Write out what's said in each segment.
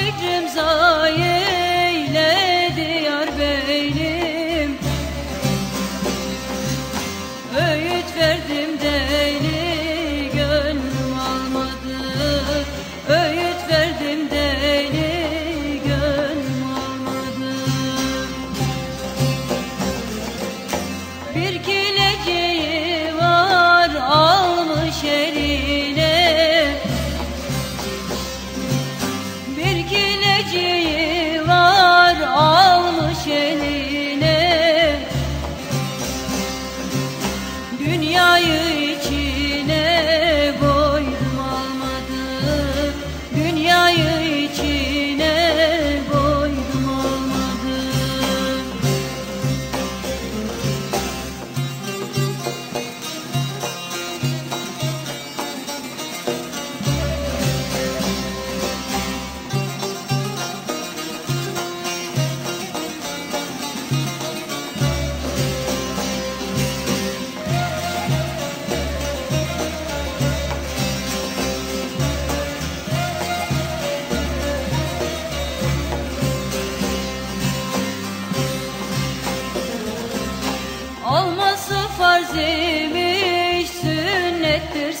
victims, oh yeah.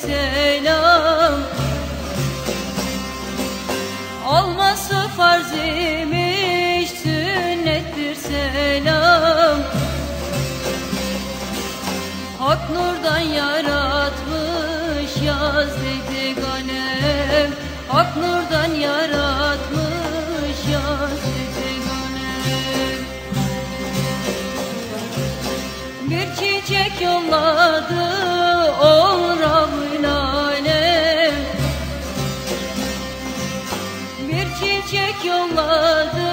Selam. Olması farz imiş sünnettir selam. Hak nurdan yaratmış yaz dedi kalem Hak nurdan yaratmış yaz dedi kalem Bir çiçek çiçek yolladı